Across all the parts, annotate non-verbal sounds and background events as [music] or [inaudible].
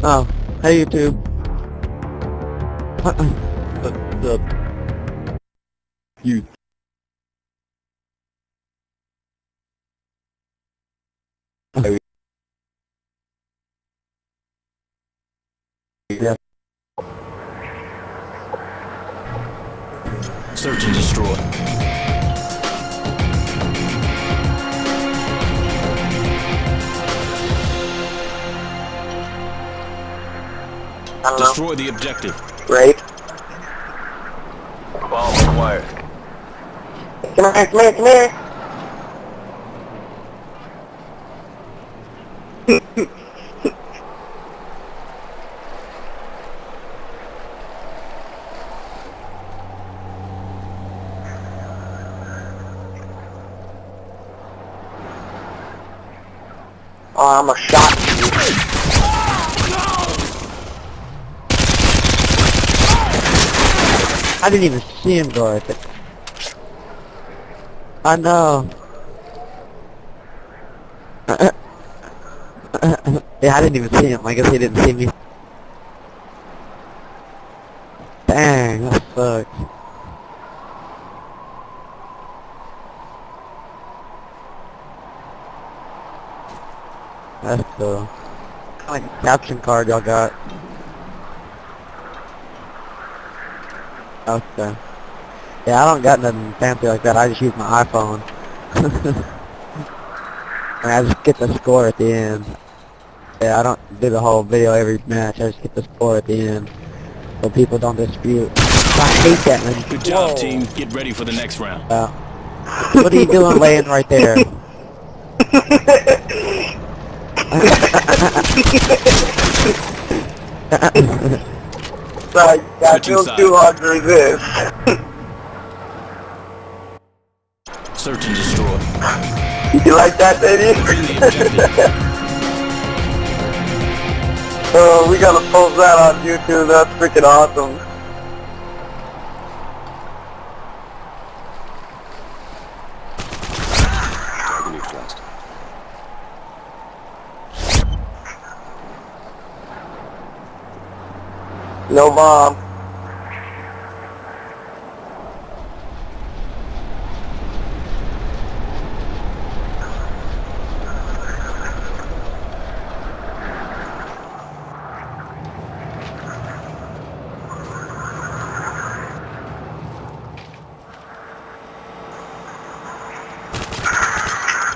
Oh, hey YouTube. Uh-uh. the, the, you. Oh, yeah. Search and destroy. I don't know. Destroy the objective. Right? Bomb acquired. Come here, come here, come here. Oh, I'm a shot. I didn't even see him go at it. I know. [laughs] yeah, I didn't even see him. I guess he didn't see me. Dang, that sucks. That's cool. What kind capture card y'all got? Okay. Yeah, I don't got nothing fancy like that. I just use my iPhone. [laughs] and I just get the score at the end. Yeah, I don't do the whole video every match. I just get the score at the end. So people don't dispute. I hate that, man. Good job, Whoa. team. Get ready for the next round. Uh, what are you doing laying right there? [laughs] [laughs] I Switching feel sides. too hard to resist. [laughs] Search and destroy. you like that, the [laughs] oh, uh, we gotta post that on YouTube. That's freaking awesome. No bomb.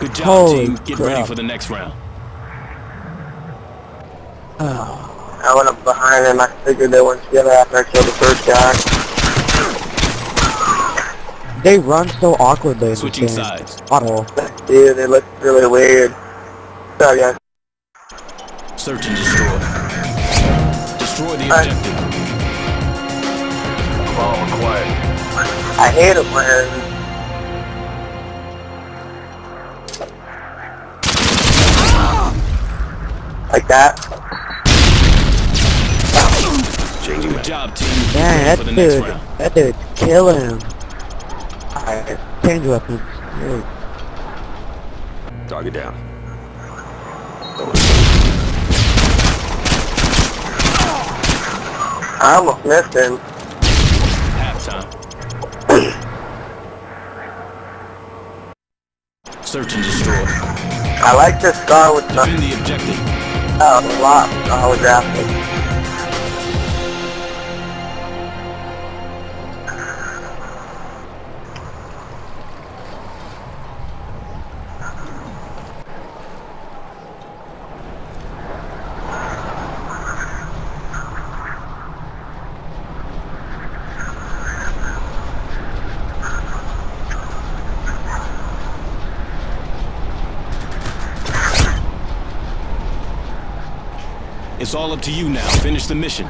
Good job, Holy team. Get ready for the next round. Ah. I went up behind him. I figured they weren't together after I killed the first guy. They run so awkwardly Switching this sides. Auto. Dude, they look really weird. Sorry, guys. Search and destroy. Destroy the Alright. objective. Bomb acquired. I hate it when like that. Good job, team. Get that for the next dude, round. that dude's killing him. Alright, change weapons. Dude. Target down. I almost missed him. Halftime. [clears throat] Search and destroy. I like this scar with the Defend the objective. uh, lot holographic. It's all up to you now. Finish the mission.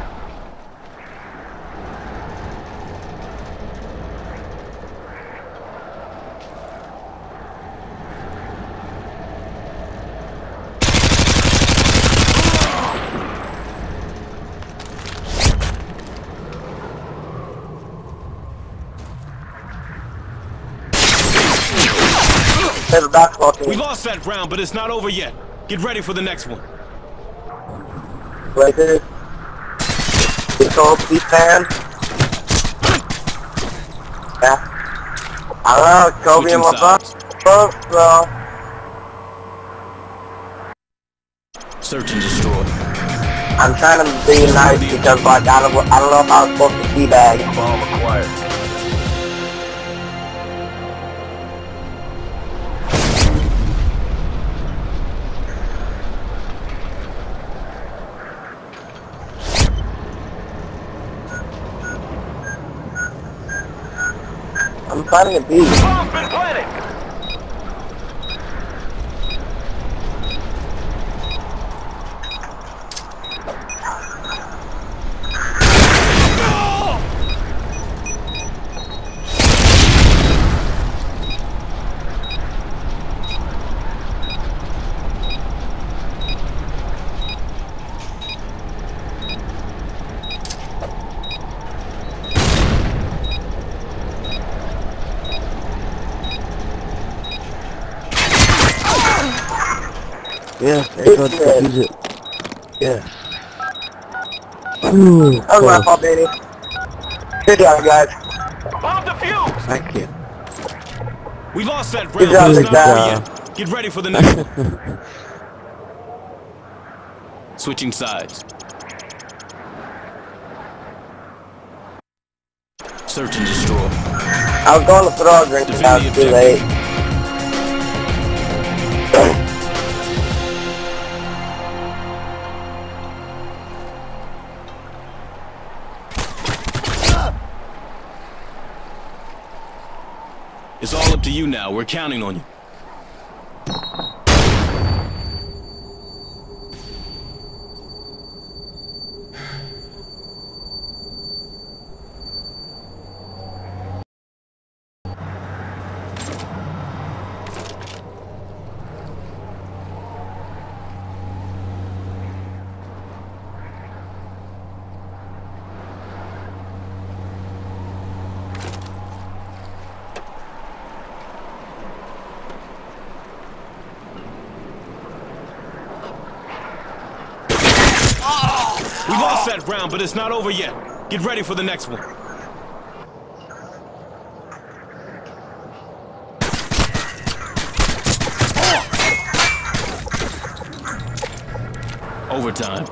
There's a basketball We lost that round, but it's not over yet. Get ready for the next one. Places. Control, please, fan. Yeah. I don't know, Kobe and LeBron. Both, so. Search and destroy. I'm trying to be nice because, like, I don't, I don't know if I was supposed to teabag. Bomb acquired. I'm finding a beat. Yes, everyone Good. use it. Yes. Ooh, That was my close. fault, Danny. Good job, guys. Bomb the fuse! Thank you. We lost that round. Good job, but Big not job. Get ready for the [laughs] next. Switching sides. Search and destroy. I was going to throw a drink, but I was too late. Up to you now. We're counting on you. We lost that round, but it's not over yet. Get ready for the next one. Overtime.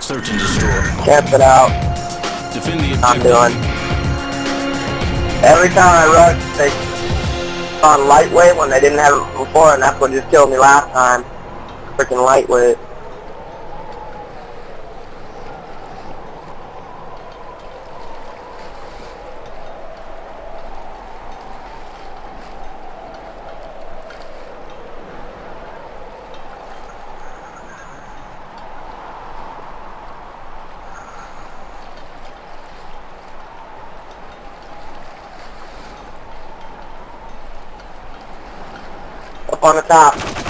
Search and destroy. Camp it out. Defend the I'm objective. doing. Every time I rush, they on lightweight when they didn't have it before, and that's what just killed me last time. Freaking lightweight. On the top.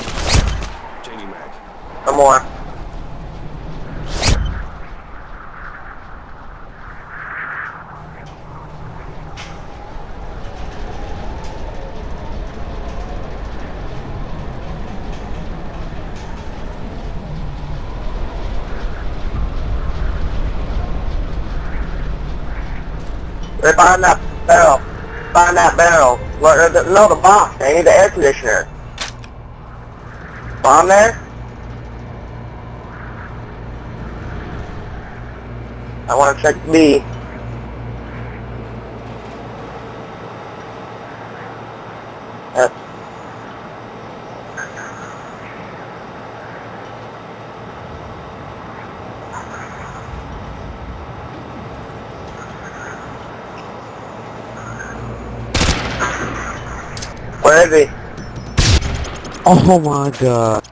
Some more. Right behind that barrel. Behind that barrel. No, the box. They need the air conditioner. Bomb there? I want to check B. Uh, where is he? Oh my god.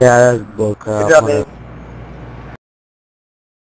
Yeah, that's bullcrap. Good job, man.